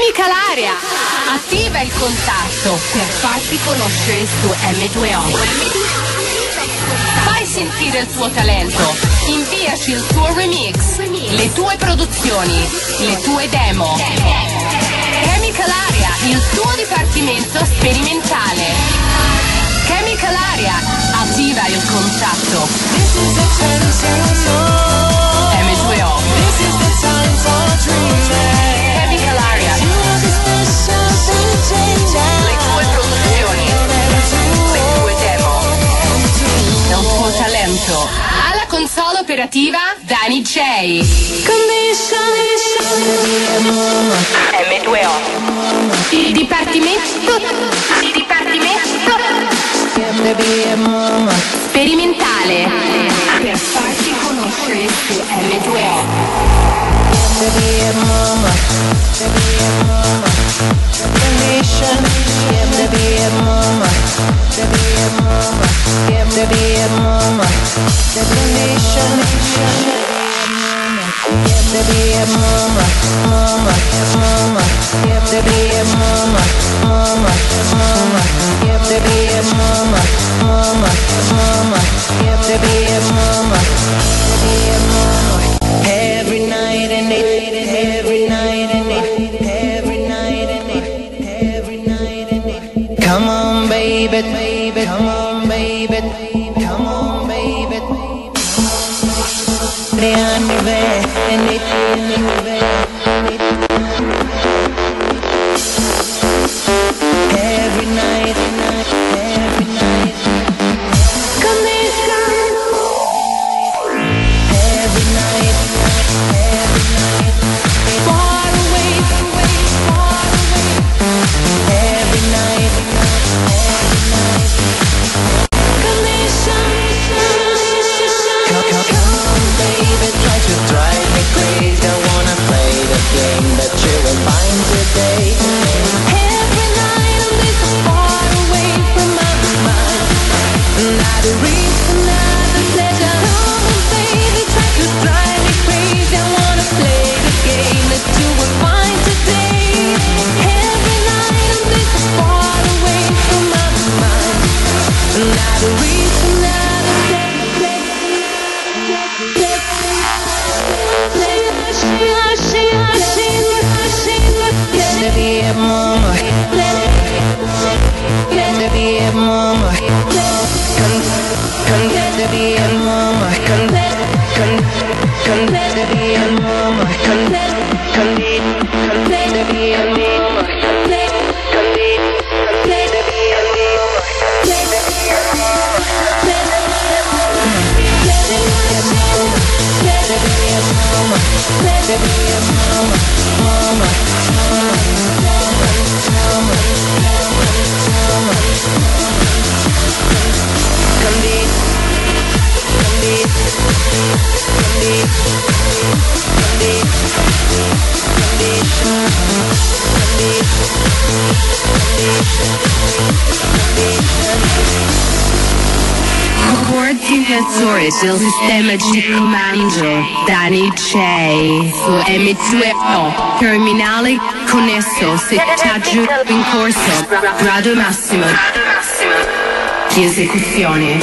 Chemical Area. Attiva il contatto per farti conoscere su M2O. Fai sentire il tuo talento. Inviaci il tuo remix, le tue produzioni, le tue demo. Chemical Area, il tuo dipartimento sperimentale. Chemical Area, attiva il contatto. Le tue produzioni, le tue demo, il tuo talento. Alla console operativa Danny J. M2O. Il dipartimento. Il dipartimento. Sperimentale. Per farti conoscere su M2O. Every night and day, baby, baby, come on, baby, come on, baby. Rianime, rianime. Every Coordinatore del sistema di comando Danny J su M2O terminale connesso settaggio in corso. Grado massimo. Di esecuzione.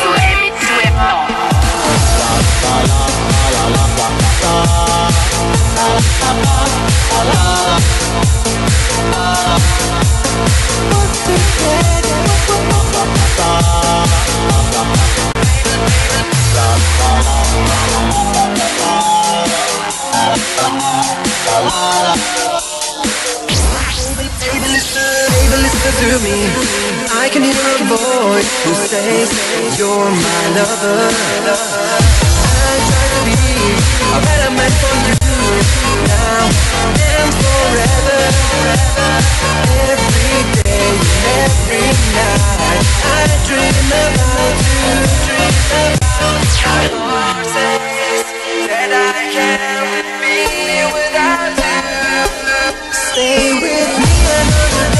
Su M2O Baby, listen you're my lover. I try to be a better man for you now and forever. Every day, every night, I dream about you. That I can't be without you. Stay with me another day,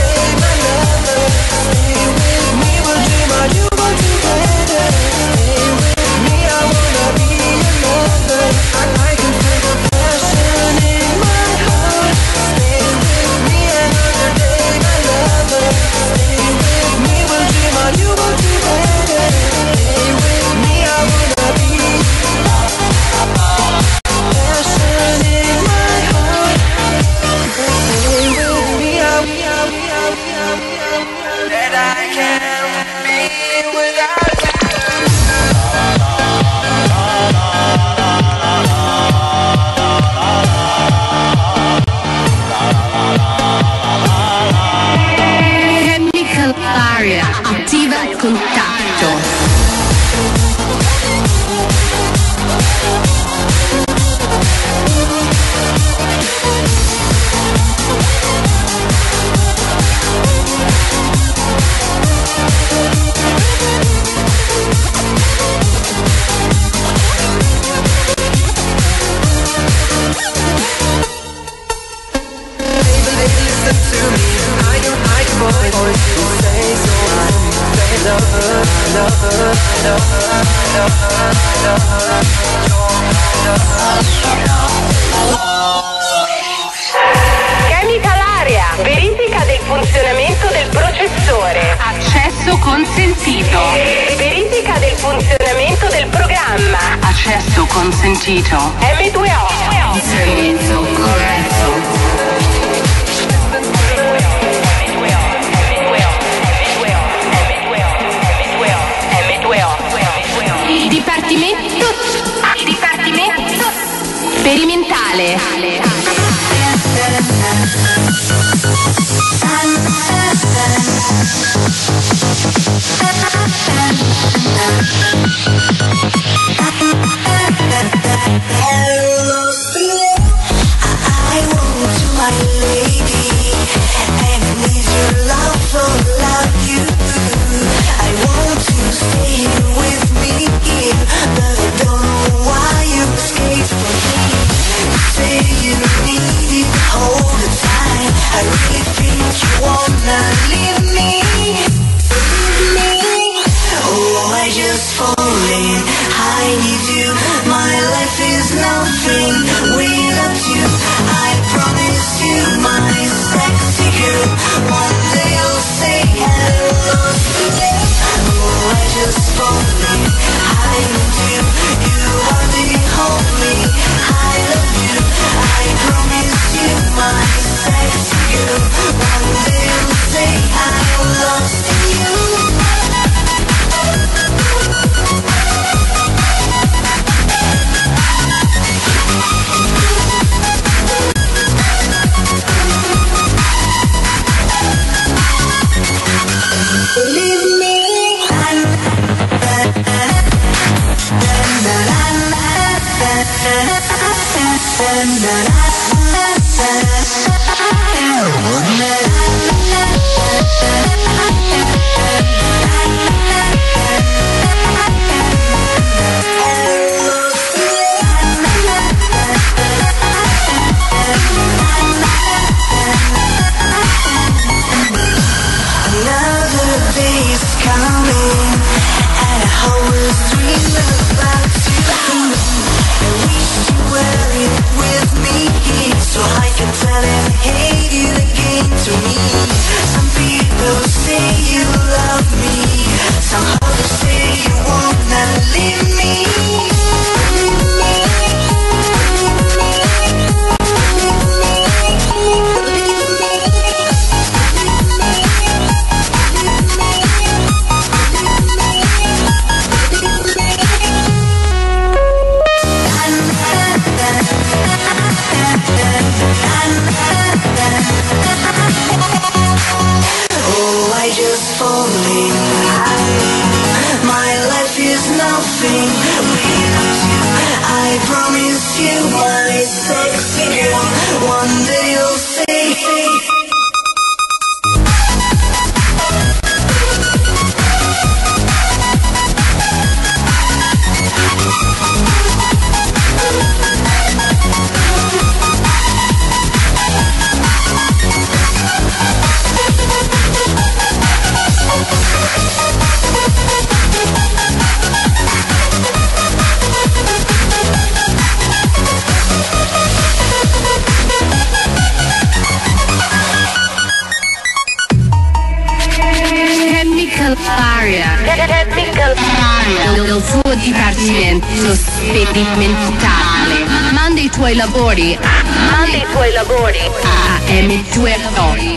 lavori. Manda i tuoi lavori. A M2FO.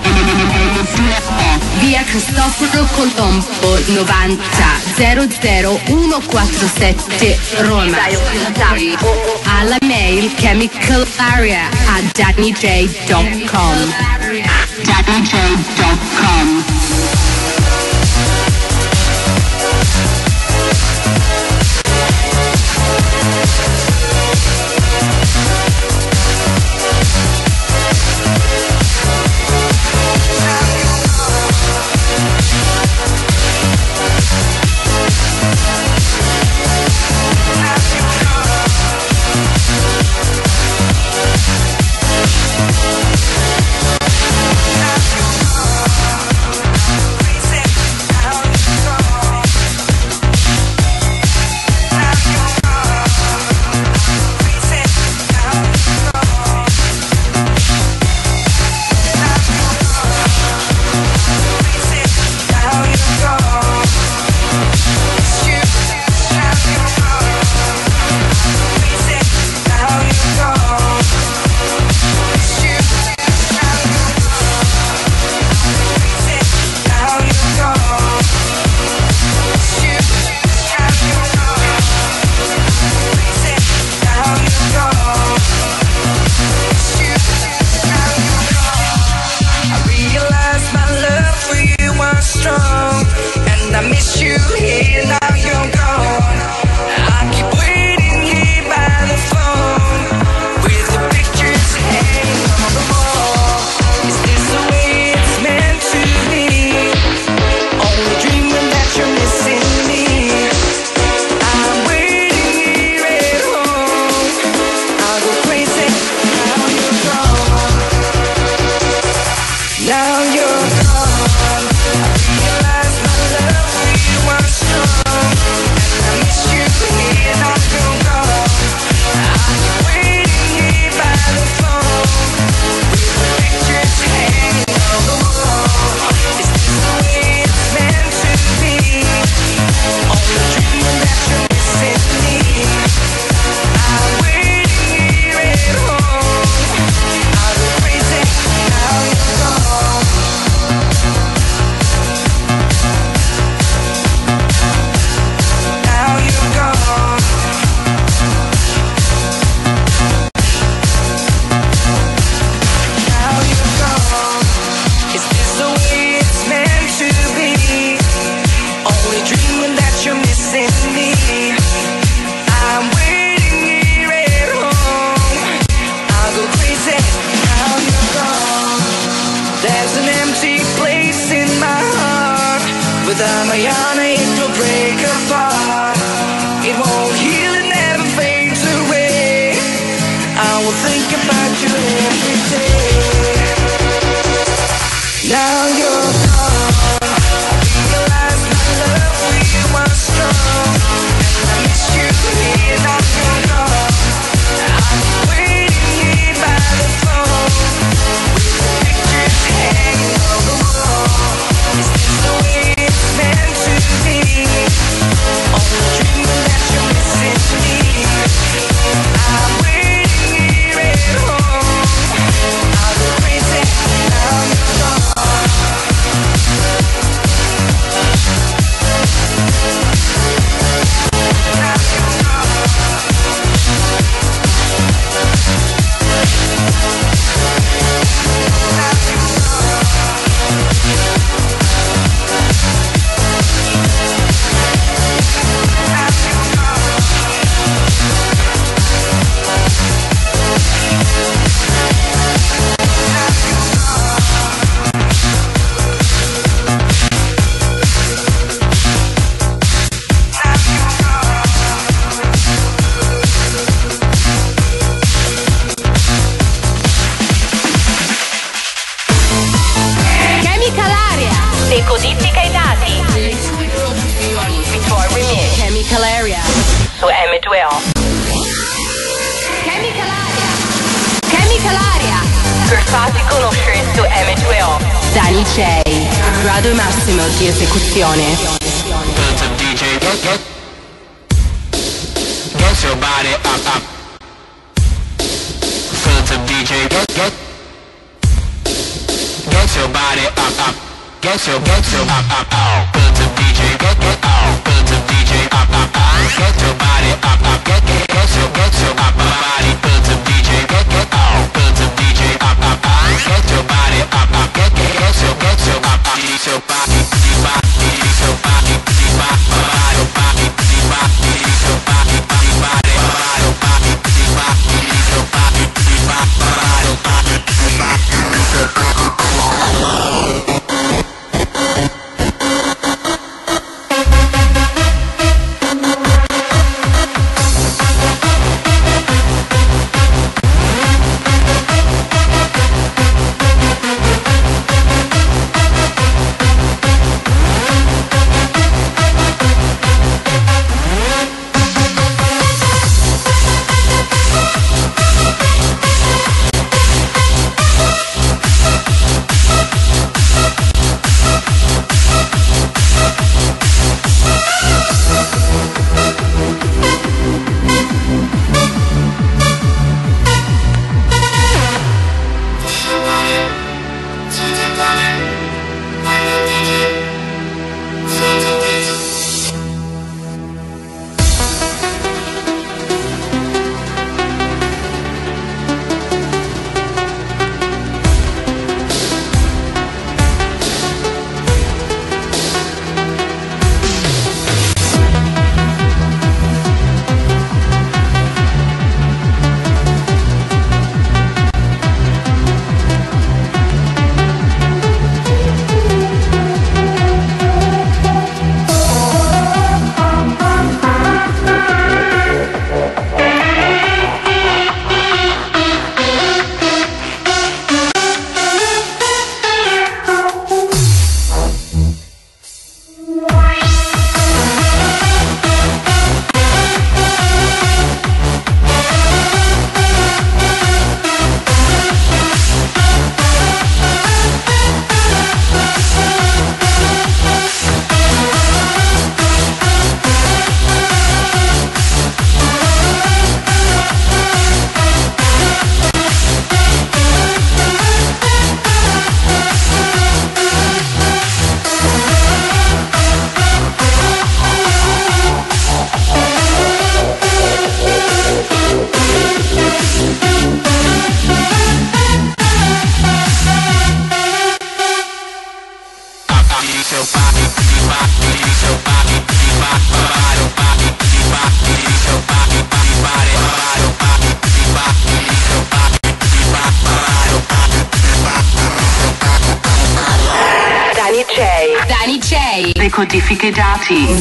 Via Cristoforo Colombo 90 00147 Roma. Alla mail chemicalaria a dannyj.com. dannyj.com. We'll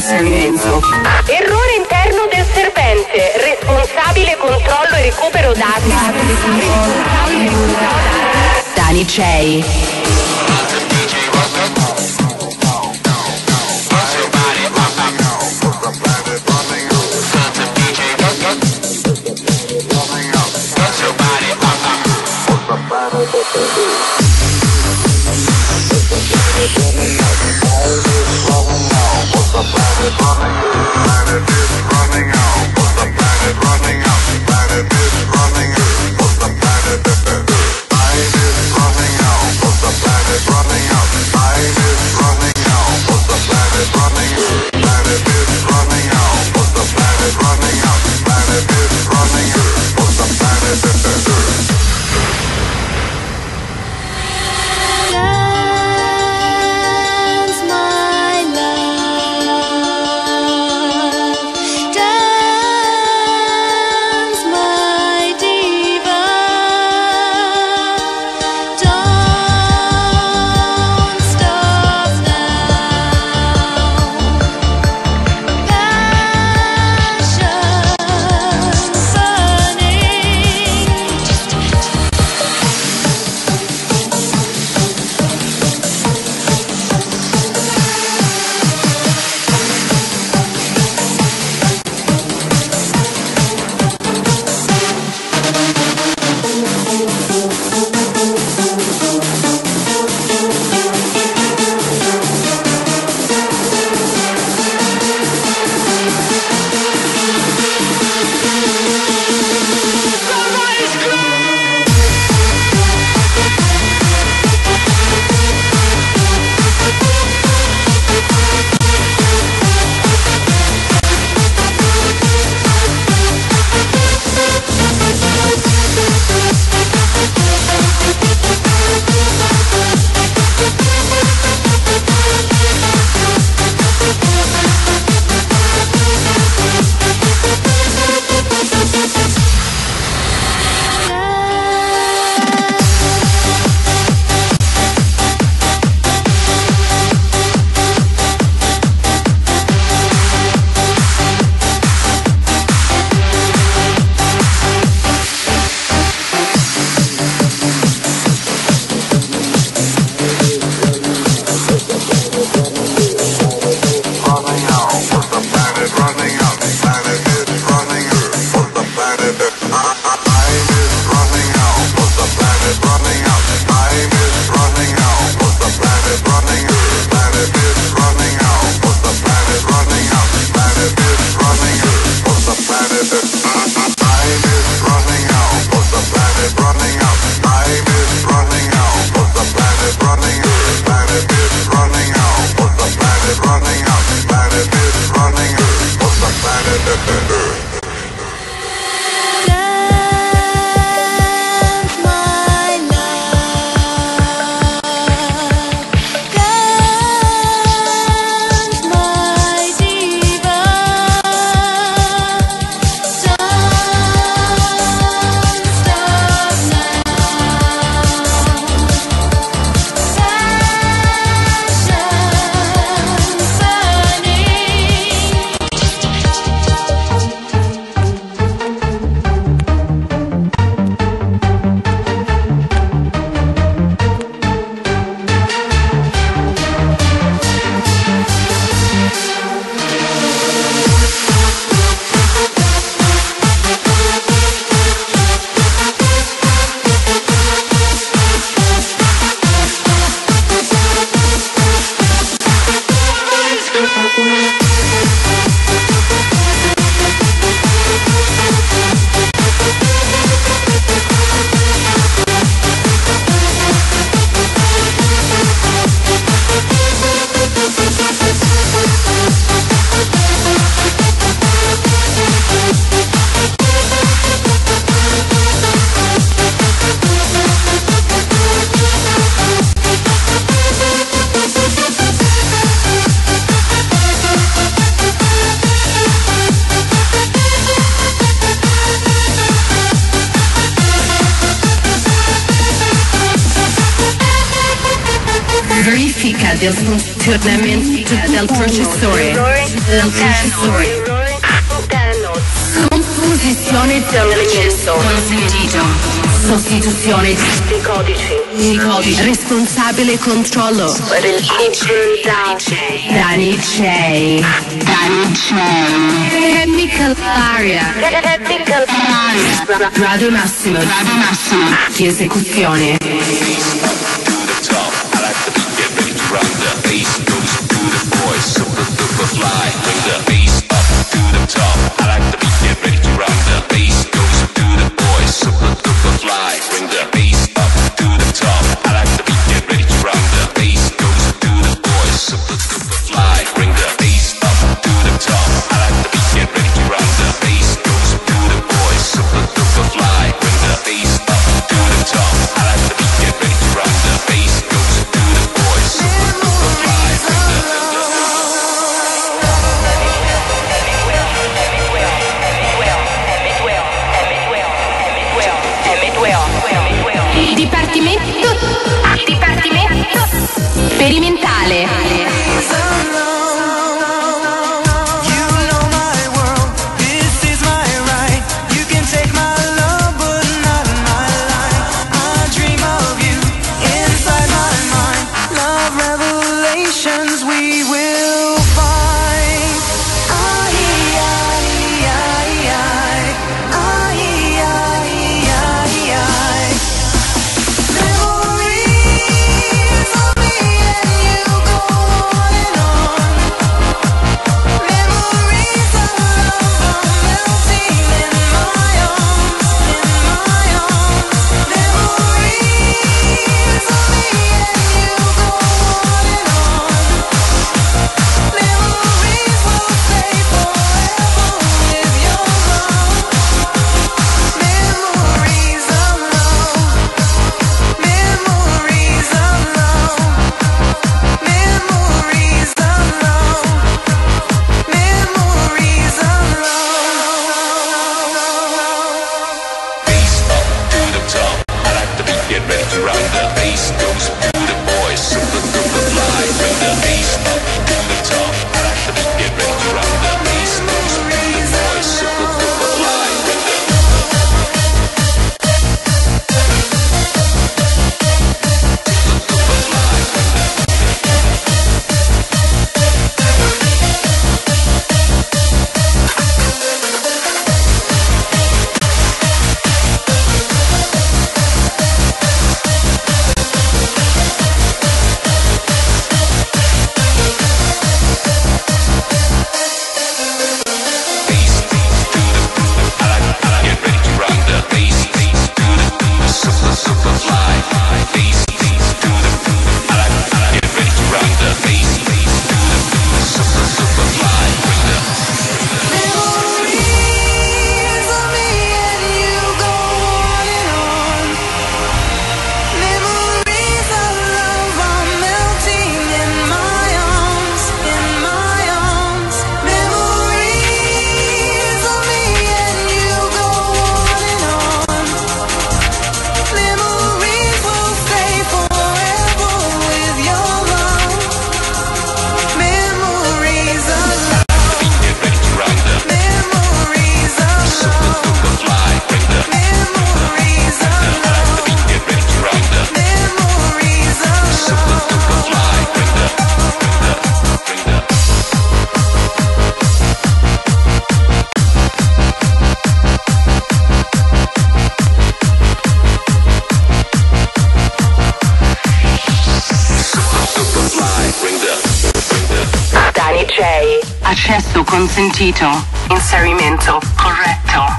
Spencer. controllo. Dani J. Dani J. Chemical Aria. Chemical Aria. Radio Massimo. Radio Massimo. Di esecuzione. Accesso consentito. Inserimento corretto.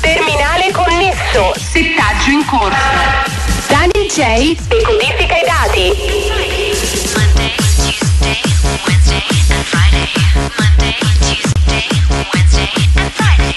Terminale connesso. Settaggio in corso. Dani J. Decodifica i dati. Monday, Tuesday, Wednesday and Friday. Monday, Tuesday, Wednesday and Friday.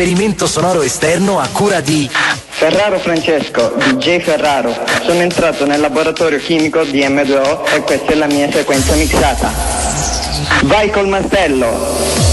esperimento sonoro esterno a cura di Ferraro Francesco, DJ Ferraro. Sono entrato nel laboratorio chimico di M2O e questa è la mia sequenza mixata. Vai col mantello!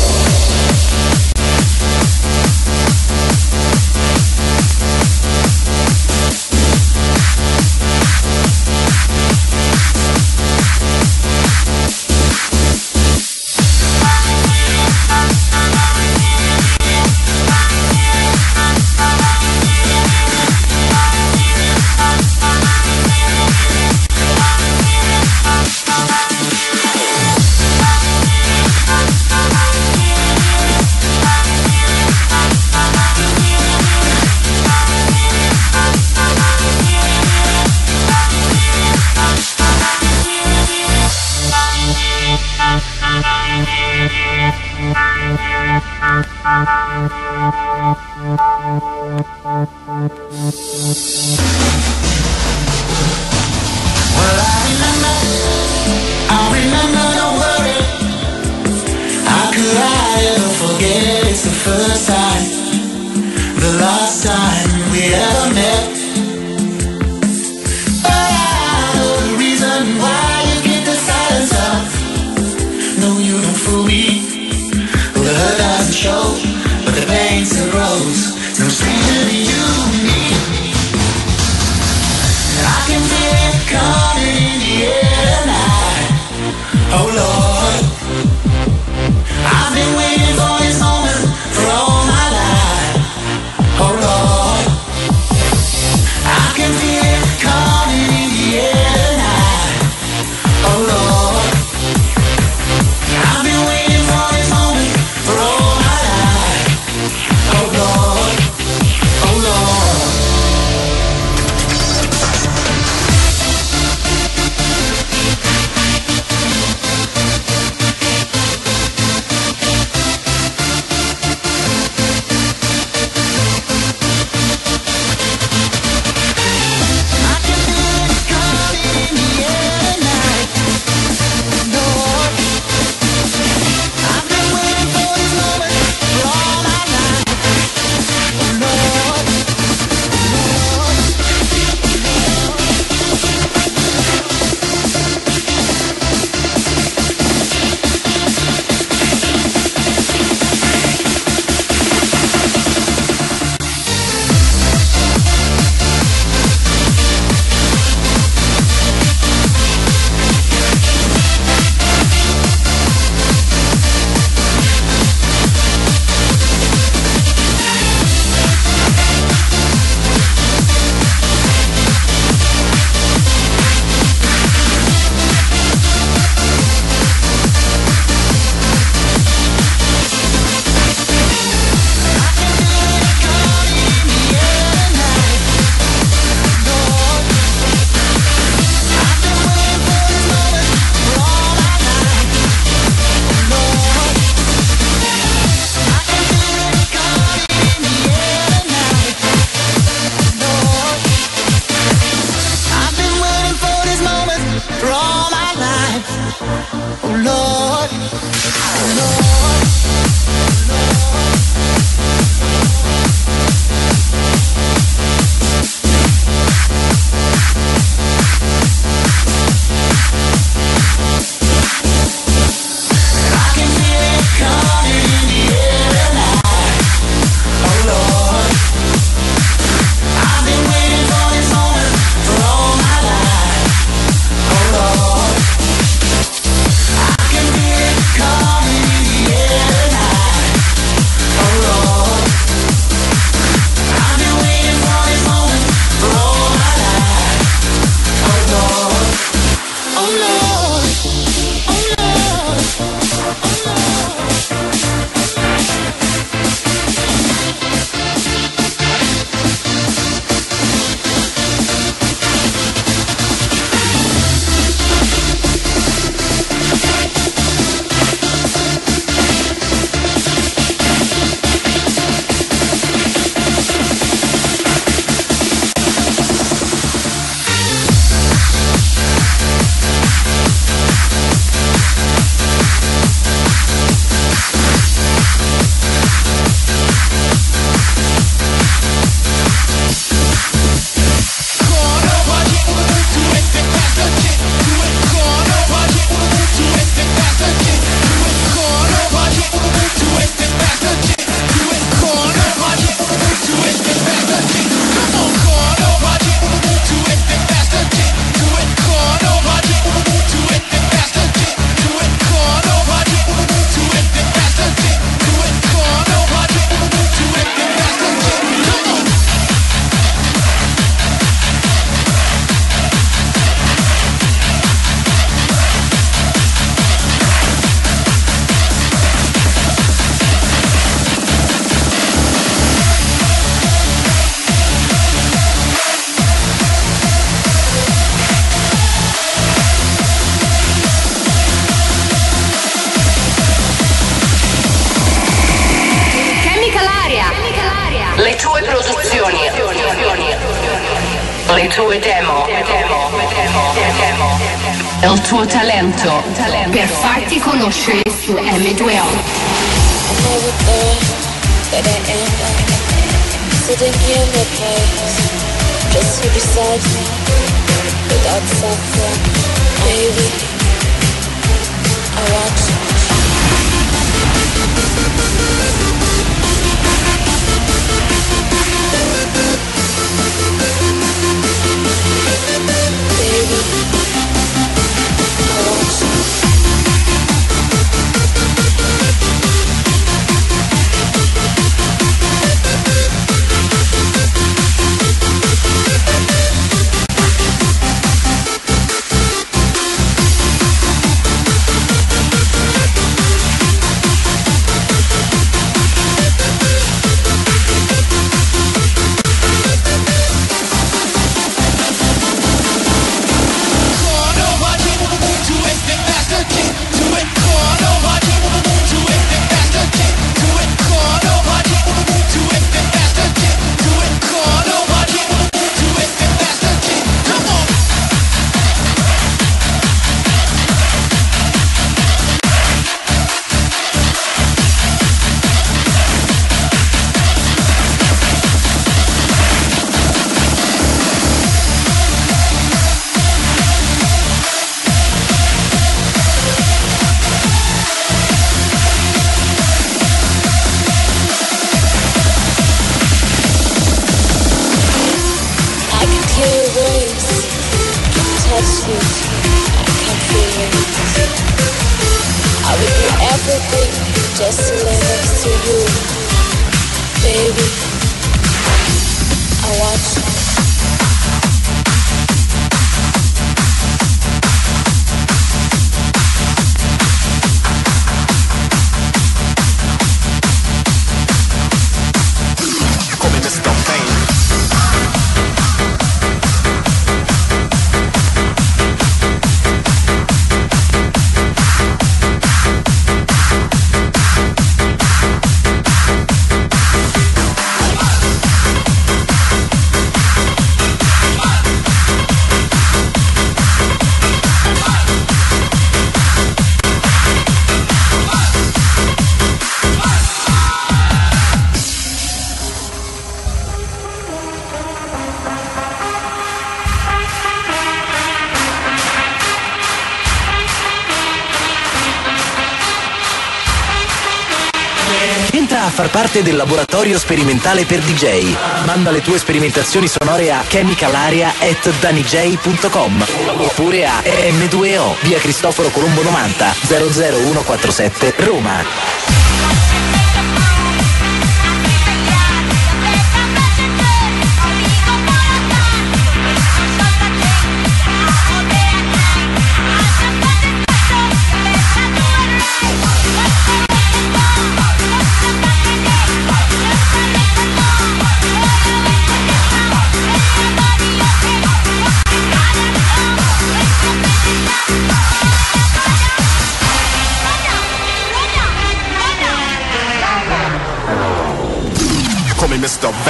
A far parte del laboratorio sperimentale per DJ. Manda le tue sperimentazioni sonore a chemicalaria.danij.com oppure a M2O, via Cristoforo Colombo 90 00147 Roma.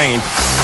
train.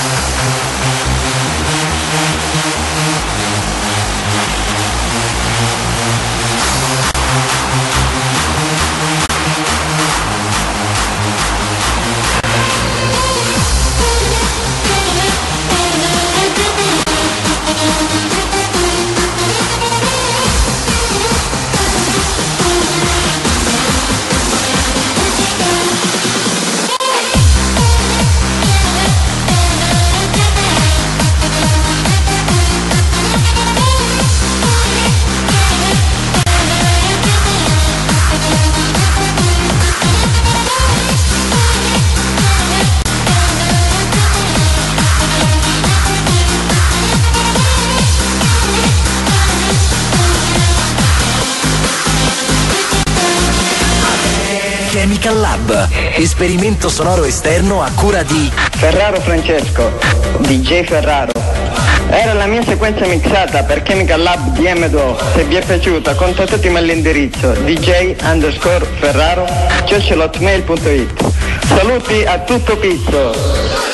Chemical Lab, esperimento sonoro esterno a cura di Ferraro Francesco, DJ Ferraro. Era la mia sequenza mixata per Chemical Lab DM2. Se vi è piaciuta contattatemi all'indirizzo dj underscore ferraro. Saluti a tutto pizzo!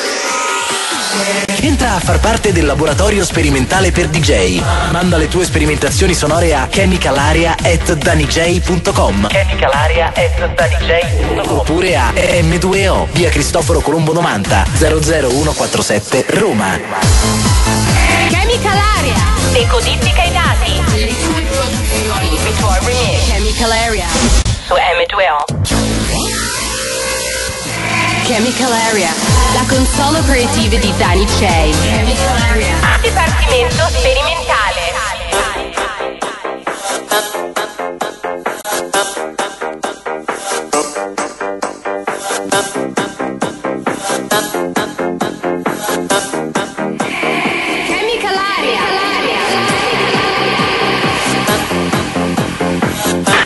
Entra a far parte del laboratorio sperimentale per DJ. Manda le tue sperimentazioni sonore a chemicalaria.danij.com chemicalaria.danij.com oppure a M2O, via Cristoforo Colombo 90 00147 Roma. Chemical Area. Decodifica i dati. Le tue produzioni. I tuoi remix. Chemical Area. Su M2O. Chemical Area. La console operativa di Danny J. Chemical Area. Dipartimento sperimentale. Chemical Area.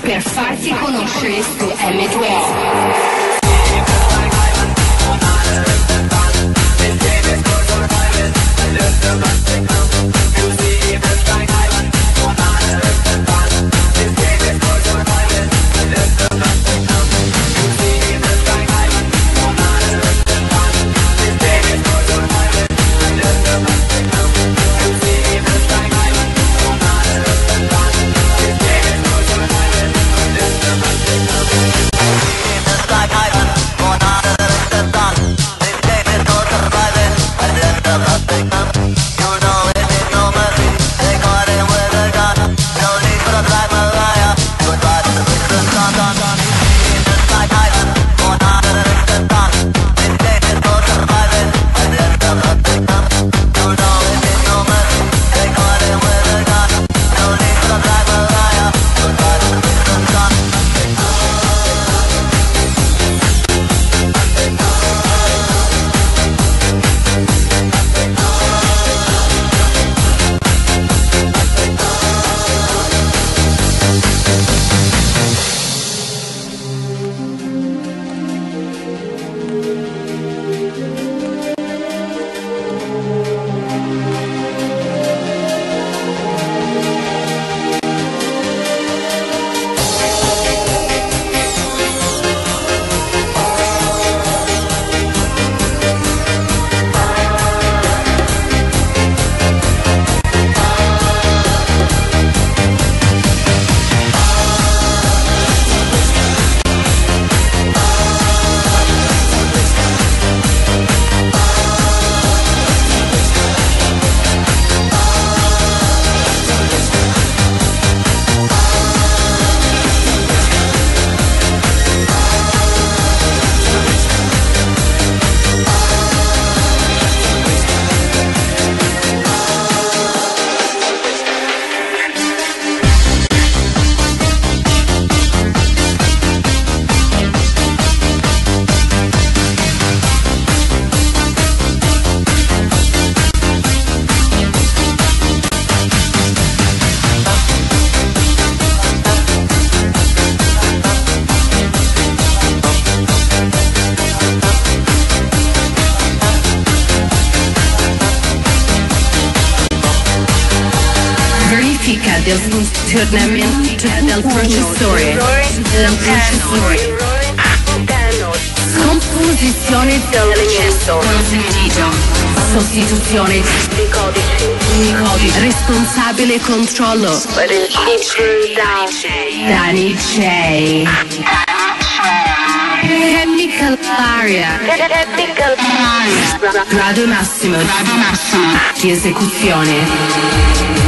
Per farti conoscere su M2O. You auf, du siehst dein Heiland, nur meine Rüste. Funzionamento del processore. Del processore. Scomposizione dell'elemento. Consentito. Sostituzione di codici. Di codici. Responsabile controllo. Danny J. Chemical area. Grado massimo. Grado massimo. Di esecuzione.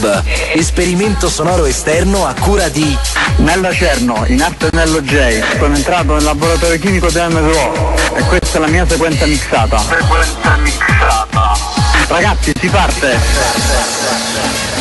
Lab, esperimento sonoro esterno a cura di Nello Cerno, in arte Nello J. Sono entrato nel laboratorio chimico di MSO e questa è la mia sequenza mixata. Sequenza mixata. Ragazzi, si parte!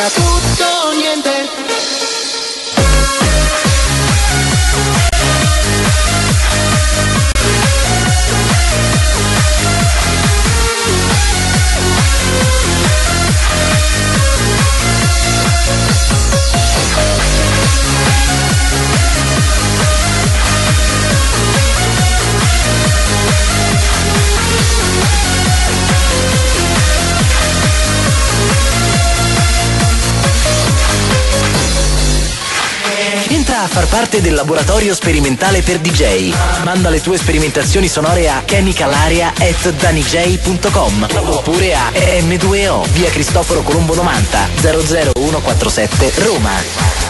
up. Parte del laboratorio sperimentale per DJ. Manda le tue sperimentazioni sonore a chemicalaria.danij.com oppure a M2O, via Cristoforo Colombo 90 00147 Roma.